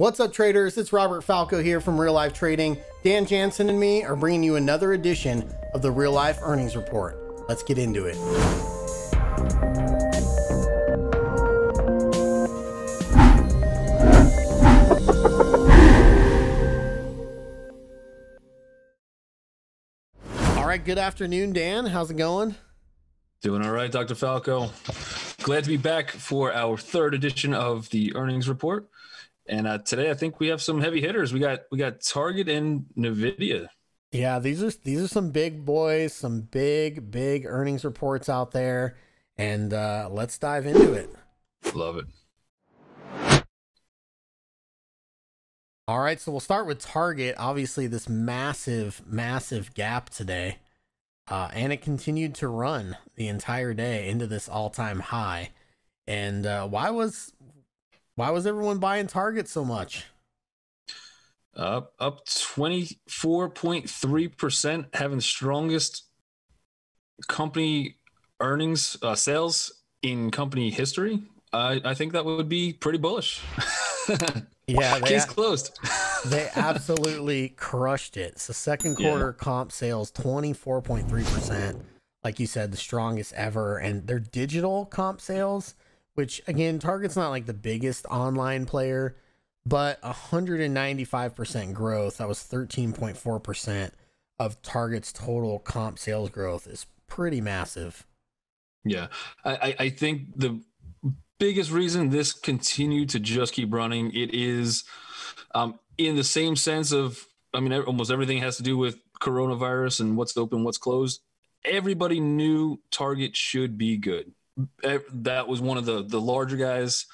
What's up, traders? It's Robert Falco here from Real Life Trading. Dan Janson and me are bringing you another edition of the Real Life Earnings Report. Let's get into it. All right, good afternoon, Dan. How's it going? Doing all right, Dr. Falco. Glad to be back for our third edition of the earnings report. And uh, today, I think we have some heavy hitters. We got we got Target and Nvidia. Yeah, these are these are some big boys, some big big earnings reports out there, and uh, let's dive into it. Love it. All right, so we'll start with Target. Obviously, this massive massive gap today, uh, and it continued to run the entire day into this all time high. And uh, why was why was everyone buying Target so much? Up up 24.3%, having the strongest company earnings uh, sales in company history. I, I think that would be pretty bullish. yeah, case closed. they absolutely crushed it. So second quarter yeah. comp sales 24.3%. Like you said, the strongest ever. And their digital comp sales which again, Target's not like the biggest online player, but 195% growth. That was 13.4% of Target's total comp sales growth is pretty massive. Yeah. I, I think the biggest reason this continued to just keep running, it is um, in the same sense of, I mean, almost everything has to do with coronavirus and what's open, what's closed. Everybody knew Target should be good that was one of the the larger guys.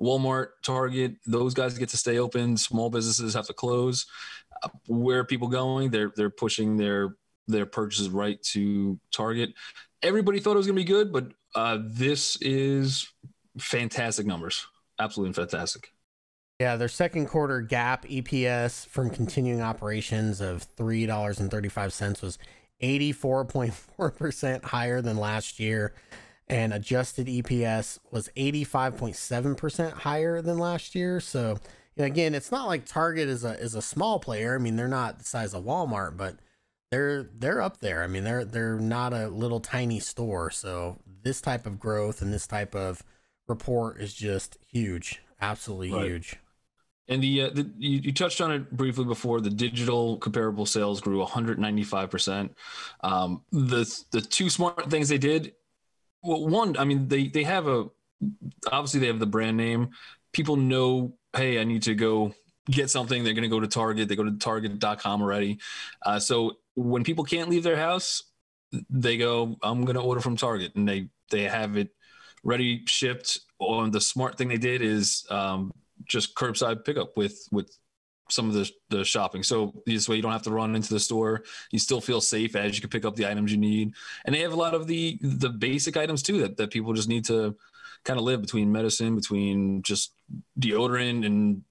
Walmart, Target, those guys get to stay open. Small businesses have to close. Uh, where are people going? They're they're pushing their their purchases right to Target. Everybody thought it was going to be good, but uh, this is fantastic numbers. Absolutely fantastic. Yeah, their second quarter GAAP EPS from continuing operations of three dollars and thirty five cents was eighty four point four percent higher than last year and adjusted EPS was 85.7% higher than last year. So, again, it's not like Target is a is a small player. I mean, they're not the size of Walmart, but they're they're up there. I mean, they're they're not a little tiny store. So, this type of growth and this type of report is just huge. Absolutely right. huge. And the, uh, the you, you, touched on it briefly before. The digital comparable sales grew 195 percent. Um, the the two smart things they did well, one, I mean, they they have a obviously they have the brand name. People know, hey, I need to go get something. They're going to go to Target. They go to Target.com already. Uh, so when people can't leave their house, they go, I'm going to order from Target, and they they have it ready, shipped. On the smart thing they did is um, just curbside pickup with with some of the, the shopping. So this way you don't have to run into the store. You still feel safe as you can pick up the items you need. And they have a lot of the the basic items too that, that people just need to kind of live between medicine, between just deodorant and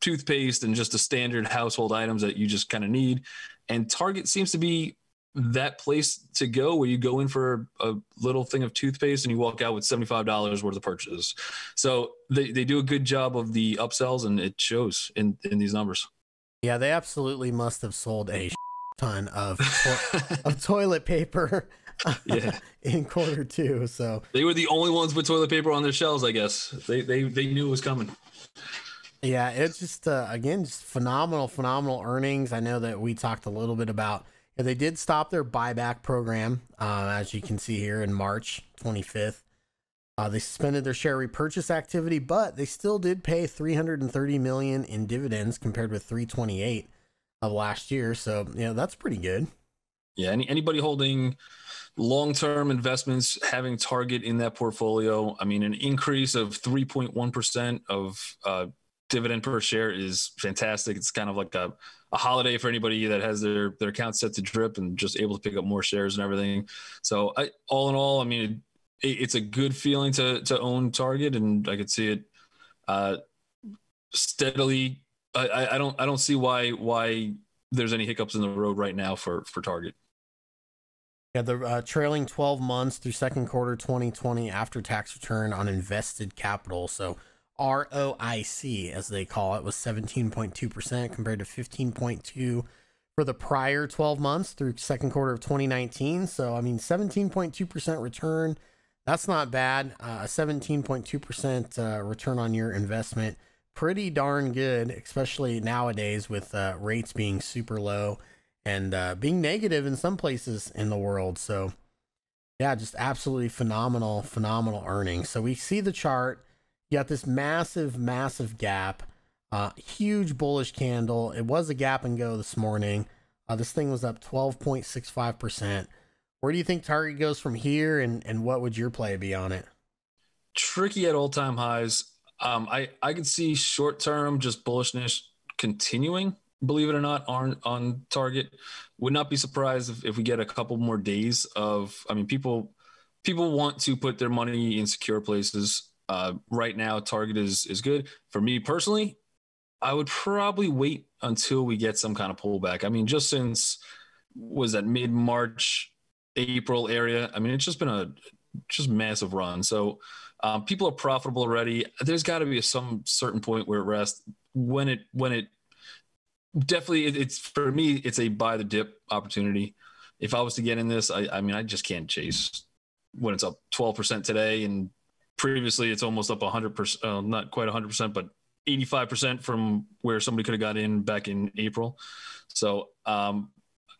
toothpaste and just the standard household items that you just kind of need. And Target seems to be that place to go where you go in for a little thing of toothpaste and you walk out with $75 worth of purchases. So they, they do a good job of the upsells and it shows in, in these numbers. Yeah, they absolutely must have sold a ton of, to- of toilet paper yeah. in quarter two. So they were the only ones with toilet paper on their shelves, I guess. They, they, they knew it was coming. Yeah, it's just, uh, again, just phenomenal, phenomenal earnings. I know that we talked a little bit about yeah, they did stop their buyback program, uh, as you can see here in March 25th. Uh, they suspended their share repurchase activity, but they still did pay 330 million in dividends compared with 328 of last year. So, yeah, that's pretty good. Yeah, any, anybody holding long-term investments having Target in that portfolio, I mean, an increase of 3.1% of uh, dividend per share is fantastic. It's kind of like a a holiday for anybody that has their their account set to drip and just able to pick up more shares and everything. So I, all in all, I mean, it, it's a good feeling to to own Target, and I could see it uh, steadily. I, I don't I don't see why why there's any hiccups in the road right now for for Target. Yeah, the uh, trailing 12 months through second quarter 2020 after tax return on invested capital. So ROIC, as they call it, was 17.2% compared to 15.2 for the prior 12 months through second quarter of 2019. So, I mean, 17.2% return. That's not bad. Uh, a 17.2% uh, return on your investment. Pretty darn good, especially nowadays with uh, rates being super low and uh, being negative in some places in the world. So, yeah, just absolutely phenomenal, phenomenal earnings. So, we see the chart. You got this massive, massive gap uh, huge bullish candle. It was a gap and go this morning. Uh, this thing was up 12.65%. Where do you think Target goes from here, and, and what would your play be on it? Tricky at all time highs. Um, I, I could see short term just bullishness continuing, believe it or not, on, on Target. Would not be surprised if, if we get a couple more days of, I mean, people people want to put their money in secure places. Uh, right now, Target is is good. For me personally, I would probably wait until we get some kind of pullback. I mean, just since was that mid March, April area. I mean, it's just been a just massive run. So um, people are profitable already. There's got to be some certain point where it rests when it when it definitely it, it's for me it's a buy the dip opportunity. If I was to get in this, I, I mean, I just can't chase when it's up 12% today and previously it's almost up 100%, uh, not quite 100%, but 85% from where somebody could have got in back in April. So um,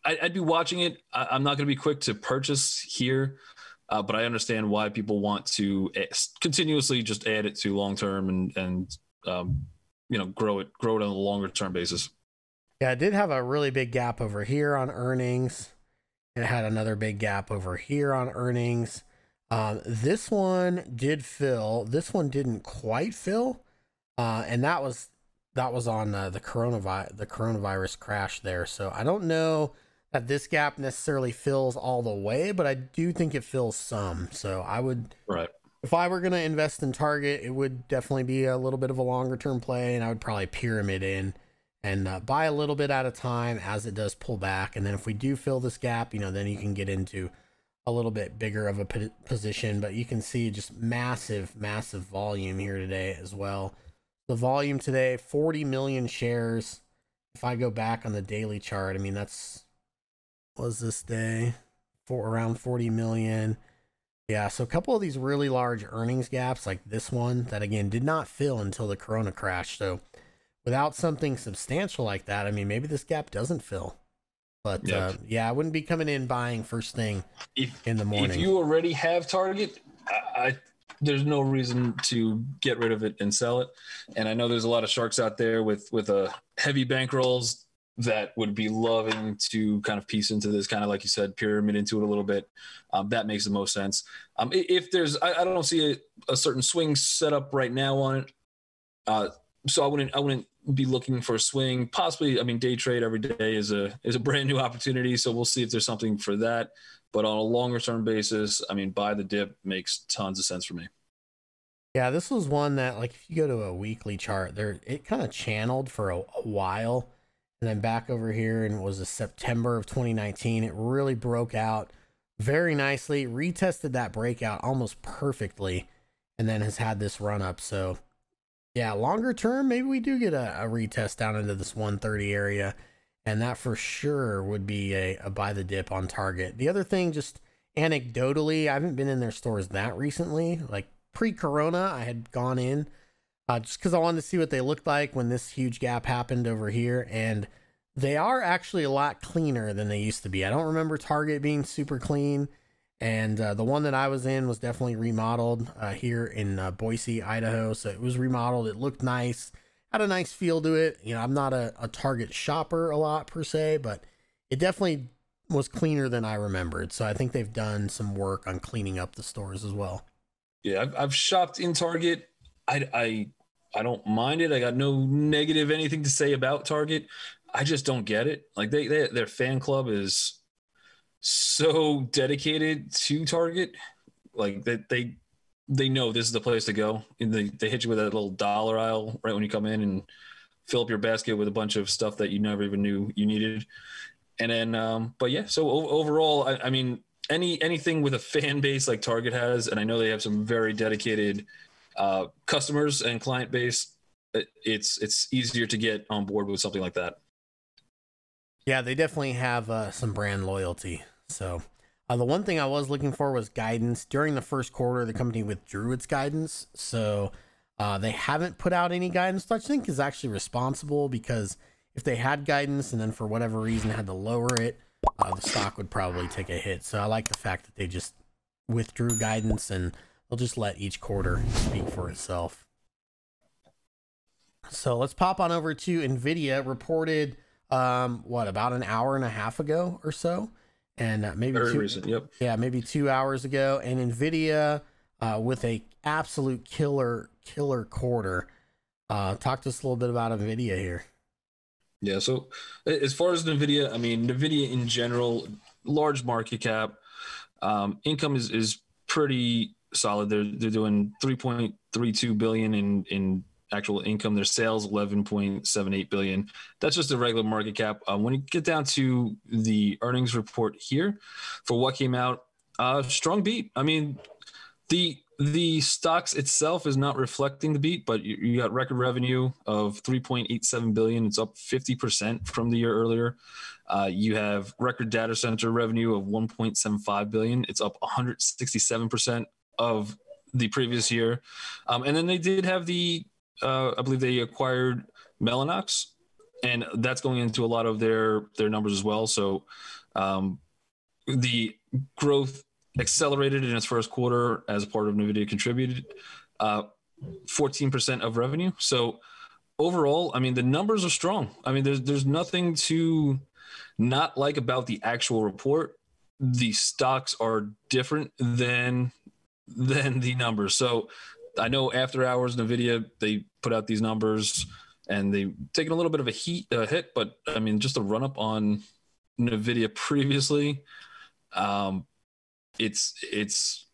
I, would be watching it. I, am not going to be quick to purchase here, uh, but I understand why people want to continuously just add it to long term and and um, you know grow it grow it on a longer term basis. Yeah, it did have a really big gap over here on earnings. It had another big gap over here on earnings. Um, this one did fill. This one didn't quite fill uh, and that was that was on uh, the coronavirus the coronavirus crash there. So I don't know that this gap necessarily fills all the way, but I do think it fills some. So I would right if I were going to invest in Target, it would definitely be a little bit of a longer term play, and I would probably pyramid in and uh, buy a little bit at a time as it does pull back. And then if we do fill this gap, you know, then you can get into a little bit bigger of a position. But you can see just massive, massive volume here today as well. The volume today, 40 million shares. If I go back on the daily chart, I mean, that's, was this day? For around 40 million. Yeah, so a couple of these really large earnings gaps, like this one, that again did not fill until the corona crash. So without something substantial like that, I mean, maybe this gap doesn't fill. But yep. uh, yeah, I wouldn't be coming in buying first thing if, in the morning. If you already have Target, I, there's no reason to get rid of it and sell it. And I know there's a lot of sharks out there with with a uh, heavy bankrolls that would be loving to kind of piece into this kind of like you said pyramid into it a little bit. Um, that makes the most sense. Um, if there's, I, I don't see a, a, certain swing set up right now on it. Uh, so I wouldn't I wouldn't be looking for a swing. Possibly, I mean, day trade every day is a is a brand new opportunity. So we'll see if there's something for that. But on a longer term basis, I mean, buy the dip makes tons of sense for me. Yeah, this was one that, like, if you go to a weekly chart, there it kind of channeled for a, a while, and then back over here, and was a September of 2019. It really broke out very nicely, retested that breakout almost perfectly, and then has had this run up. So, yeah, longer term, maybe we do get a, a retest down into this 130 area and that for sure would be a, a buy the dip on target. The other thing, just anecdotally, I haven't been in their stores that recently. Like pre corona, I had gone in uh, just because I wanted to see what they looked like when this huge gap happened over here. And they are actually a lot cleaner than they used to be. I don't remember Target being super clean. And uh, the one that I was in was definitely remodeled uh, here in uh, Boise, Idaho. So it was remodeled. It looked nice had a nice feel to it. You know, I'm not a, a Target shopper a lot per se, but it definitely was cleaner than I remembered. So I think they've done some work on cleaning up the stores as well. Yeah, I've, I've shopped in Target. I, I I don't mind it. I got no negative anything to say about Target. I just don't get it. Like they, they their fan club is so dedicated to Target. Like that they, they know this is the place to go. And they, they hit you with that little dollar aisle right when you come in and fill up your basket with a bunch of stuff that you never even knew you needed. And then, um, but yeah, so o- overall, I, I, mean, any anything with a fan base like Target has, and I know they have some very dedicated uh, customers and client base, it, it's it's easier to get on board with something like that. Yeah, they definitely have uh, some brand loyalty. So, uh, the one thing I was looking for was guidance. During the first quarter, the company withdrew its guidance. So, uh, they haven't put out any guidance, which I think is actually responsible because if they had guidance and then for whatever reason had to lower it, uh, the stock would probably take a hit. So, I like the fact that they just withdrew guidance and they'll just let each quarter speak for itself. So, let's pop on over to NVIDIA reported um what about an hour and a half ago or so and uh, maybe Very two, recent. Yep. yeah maybe two hours ago and nvidia uh, with a absolute killer killer quarter uh talk to us a little bit about nvidia here Yeah. So as far as Nvidia, I mean Nvidia in general, large market cap, um, income is is pretty solid. They're they're doing 3.32 billion in in actual income. Their sales 11.78 billion. That's just a regular market cap. Uh, when you get down to the earnings report here, for what came out, uh, strong beat. I mean, the the stocks itself is not reflecting the beat, but you, you got record revenue of 3.87 billion. It's up 50% from the year earlier. Uh, you have record data center revenue of 1.75 billion. It's up 167% of the previous year. Um, and then they did have the, uh, I believe they acquired Mellanox, and that's going into a lot of their their numbers as well. So um, the growth accelerated in its first quarter as part of NVIDIA contributed uh, 14% of revenue. So overall, I mean, the numbers are strong. I mean, there's, there's nothing to not like about the actual report. The stocks are different than, than the numbers. So I know after hours, NVIDIA, they put out these numbers and they've taken a little bit of a heat uh, hit, but I mean, just a run up on NVIDIA previously, um, it's it's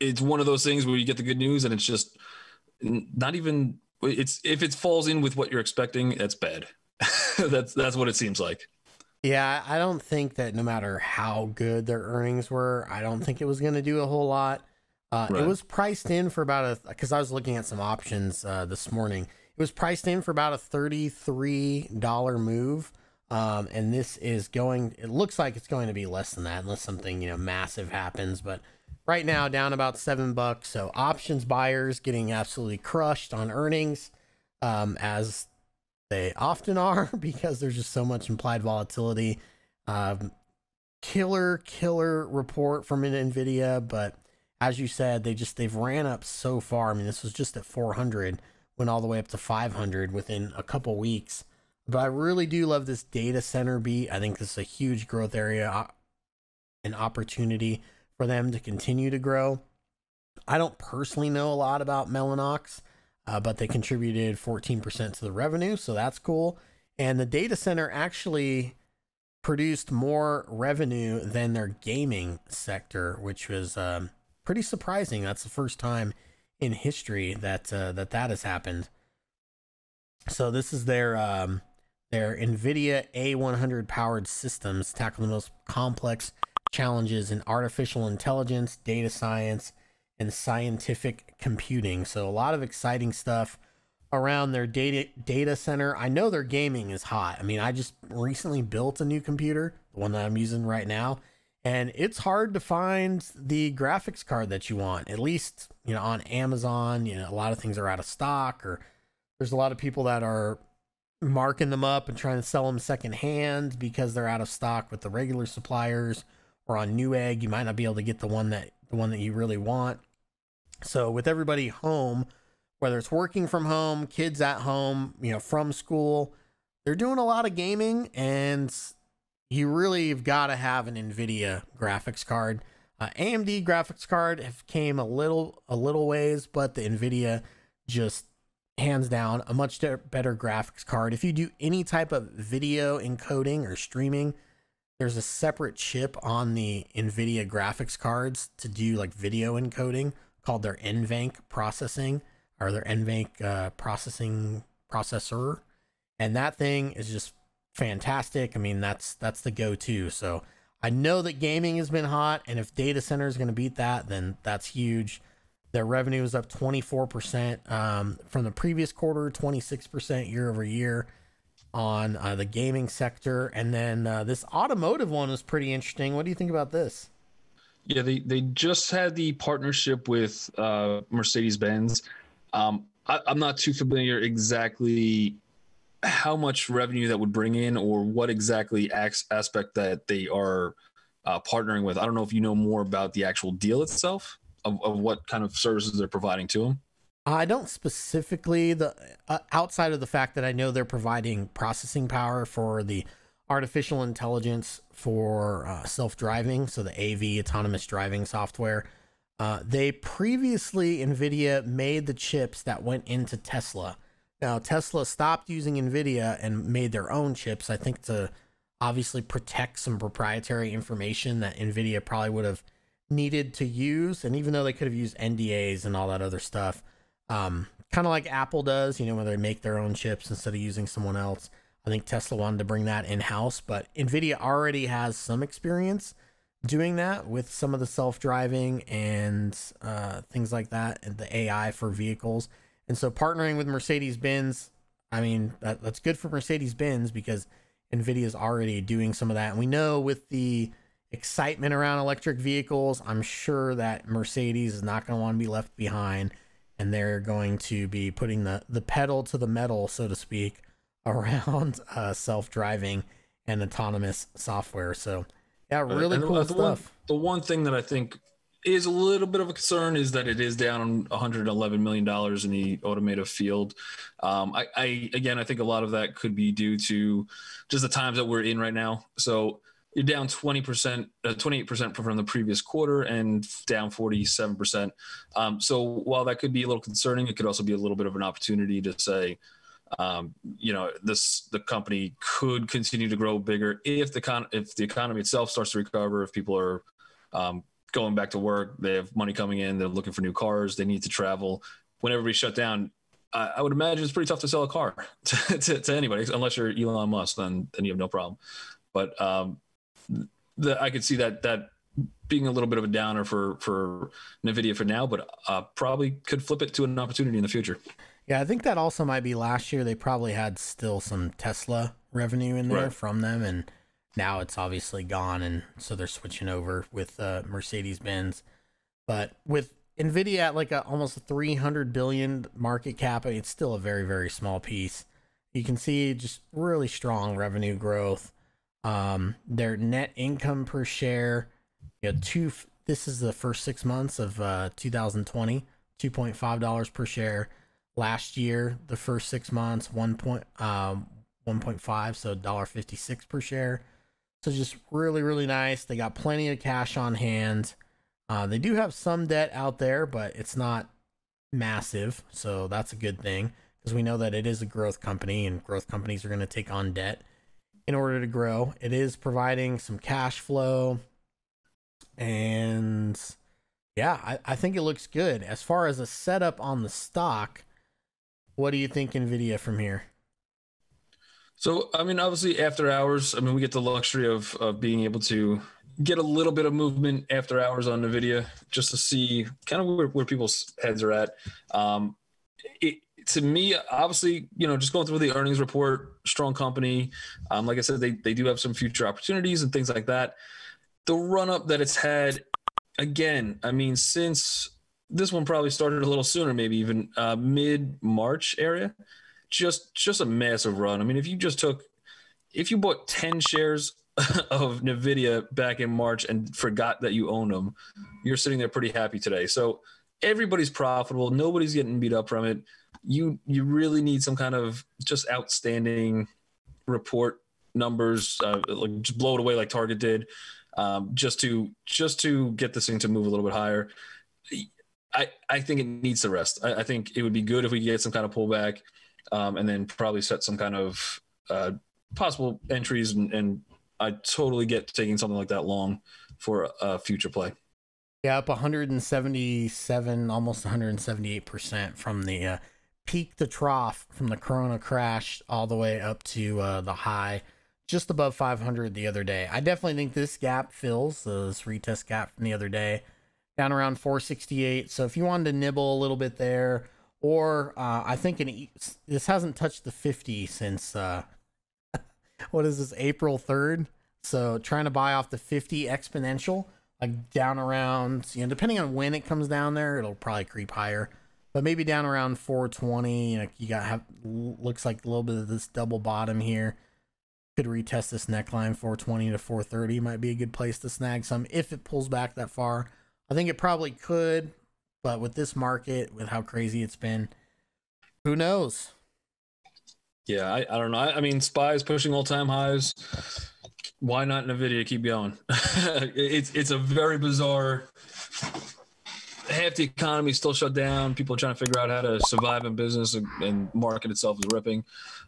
it's one of those things where you get the good news and it's just not even it's if it falls in with what you're expecting that's bad. That's that's what it seems like. Yeah i don't think that no matter how good their earnings were i don't think it was going to do a whole lot uh, right. it was priced in for about a because i was looking at some options uh, this morning it was priced in for about a $33 move um, and this is going, it looks like it's going to be less than that unless something, you know, massive happens. But right now, down about seven bucks. So options buyers getting absolutely crushed on earnings, um, as they often are because there's just so much implied volatility. Um, killer, killer report from an NVIDIA. But as you said, they just, they've ran up so far. I mean, this was just at 400, went all the way up to 500 within a couple weeks. But I really do love this data center beat. I think this is a huge growth area, an opportunity for them to continue to grow. I don't personally know a lot about Mellanox, uh, but they contributed 14% to the revenue, so that's cool. And the data center actually produced more revenue than their gaming sector, which was um, pretty surprising. That's the first time in history that uh, that that has happened. So this is their um, their NVIDIA A100 powered systems tackle the most complex challenges in artificial intelligence, data science, and scientific computing. So, a lot of exciting stuff around their data data center. I know their gaming is hot. I mean, I just recently built a new computer, the one that I'm using right now, and it's hard to find the graphics card that you want. At least, you know, on Amazon, you know, a lot of things are out of stock or there's a lot of people that are marking them up and trying to sell them secondhand because they're out of stock with the regular suppliers or on Newegg you might not be able to get the one that the one that you really want. So with everybody home, whether it's working from home, kids at home, you know, from school, they're doing a lot of gaming and you really have got to have an Nvidia graphics card. Uh, AMD graphics card have came a little a little ways, but the Nvidia just hands down a much better graphics card. If you do any type of video encoding or streaming, there's a separate chip on the NVIDIA graphics cards to do like video encoding called their NVENC processing or their NVENC uh, processing processor. And that thing is just fantastic. I mean, that's that's the go-to. So I know that gaming has been hot, and if data center is going to beat that, then that's huge. Their revenue is up 24% um, from the previous quarter, 26% year over year on uh, the gaming sector. And then uh, this automotive one was pretty interesting. What do you think about this? Yeah, they, they just had the partnership with uh, Mercedes Benz. Um, I'm not too familiar exactly how much revenue that would bring in or what exactly aspect that they are uh, partnering with. I don't know if you know more about the actual deal itself of, of what kind of services they're providing to them. I don't specifically the uh, outside of the fact that I know they're providing processing power for the artificial intelligence for uh, self-driving, so the AV autonomous driving software. Uh, they previously Nvidia made the chips that went into Tesla. Now Tesla stopped using Nvidia and made their own chips. I think to obviously protect some proprietary information that Nvidia probably would have needed to use. And even though they could have used NDAs and all that other stuff, um, kind of like Apple does, you know, when they make their own chips instead of using someone else. I think Tesla wanted to bring that in house, but Nvidia already has some experience doing that with some of the self driving and uh, things like that, and the AI for vehicles. And so partnering with Mercedes Benz, I mean, that, that's good for Mercedes Benz because Nvidia is already doing some of that. And we know with the excitement around electric vehicles, I'm sure that Mercedes is not going to want to be left behind and they're going to be putting the, the pedal to the metal, so to speak, around uh, self driving and autonomous software. So, yeah, really cool the stuff. One, the one thing that I think is a little bit of a concern is that it is down 111 million dollars in the automotive field. Um, I, I again, I think a lot of that could be due to just the times that we're in right now. So you're down 20%, uh, 28% from the previous quarter and down 47%. Um, so while that could be a little concerning, it could also be a little bit of an opportunity to say, um, you know, this the company could continue to grow bigger if the con- if the economy itself starts to recover, if people are um, going back to work, they have money coming in, they're looking for new cars, they need to travel. When everybody's shut down, I, I would imagine it's pretty tough to sell a car to, to, to anybody, unless you're Elon Musk, then then you have no problem. But um, the, I could see that that being a little bit of a downer for for Nvidia for now, but uh, probably could flip it to an opportunity in the future. Yeah, I think that also might be last year. They probably had still some Tesla revenue in there right. from them, and now it's obviously gone, and so they're switching over with uh, Mercedes Benz. But with Nvidia at like a almost a 300 billion market cap, it's still a very very small piece. You can see just really strong revenue growth. Um, their net income per share, you know, two. This is the first six months of uh, 2020, two point five dollars per share. Last year, the first six months, one point um, one point five, so dollar fifty six per share. So just really really nice. They got plenty of cash on hand. Uh, they do have some debt out there, but it's not massive, so that's a good thing because we know that it is a growth company, and growth companies are going to take on debt in order to grow. It is providing some cash flow. And yeah, I, I think it looks good. As far as a setup on the stock, what do you think, NVIDIA, from here? So, I mean, obviously, after hours, I mean, we get the luxury of, of being able to get a little bit of movement after hours on NVIDIA just to see kind of where, where people's heads are at. Um, it, to me, obviously, you know, just going through the earnings report, strong company. Um, like I said, they they do have some future opportunities and things like that. The run up that it's had, again, I mean, since this one probably started a little sooner, maybe even uh, mid March area, just just a massive run. I mean, if you just took, if you bought ten shares of Nvidia back in March and forgot that you own them, you're sitting there pretty happy today. So everybody's profitable. Nobody's getting beat up from it you you really need some kind of just outstanding report numbers, uh, like just blow it away like Target did, um, just to just to get this thing to move a little bit higher. I I think it needs to rest. I, I think it would be good if we get some kind of pullback, um, and then probably set some kind of uh, possible entries. And, and I totally get taking something like that long for a future play. Yeah, up 177, almost 178 percent from the uh, peak to trough from the Corona crash all the way up to uh, the high just above 500 the other day. I definitely think this gap fills uh, this retest gap from the other day. down around 468. So if you wanted to nibble a little bit there, or uh, I think in, this hasn't touched the 50 since uh, what is this April 3rd. So trying to buy off the 50 exponential, like down around, you know, depending on when it comes down there, it'll probably creep higher. But maybe down around 420, you know, you got have looks like a little bit of this double bottom here. Could retest this neckline 420 to 430 might be a good place to snag some if it pulls back that far. I think it probably could, but with this market, with how crazy it's been, who knows? Yeah, I, I don't know. I, I mean, Spy is pushing all time highs. Why not Nvidia keep going? it's it's a very bizarre. Half the economy still shut down. People trying to figure out how to survive in business, and market itself is ripping.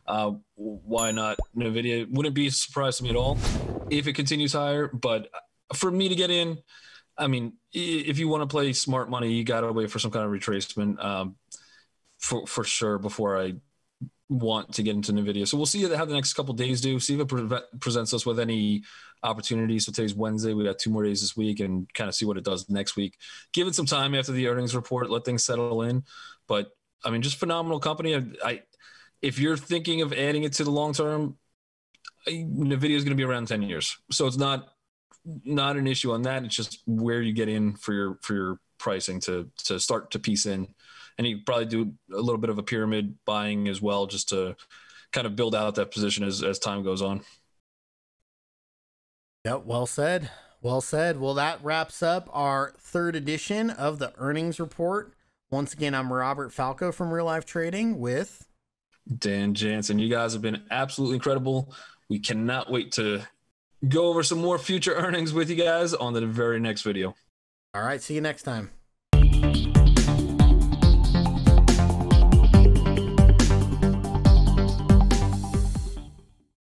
Uh, why not Nvidia? Wouldn't be a surprise to me at all if it continues higher. But for me to get in, I mean, if you want to play smart money, you got to wait for some kind of retracement um, for for sure before I want to get into Nvidia. So we'll see how the next couple days do. See if it pre- presents us with any opportunities. So today's Wednesday. We got two more days this week, and kind of see what it does next week. Give it some time after the earnings report. Let things settle in. But I mean, just phenomenal company. I, I if you're thinking of adding it to the long term, Nvidia is going to be around ten years. So it's not not an issue on that. It's just where you get in for your for your pricing to to start to piece in, and you probably do a little bit of a pyramid buying as well, just to kind of build out that position as as time goes on. Yep, well said. Well said. Well, that wraps up our third edition of the earnings report. Once again, I'm Robert Falco from Real Life Trading with Dan Janson. You guys have been absolutely incredible. We cannot wait to go over some more future earnings with you guys on the very next video. All right. See you next time.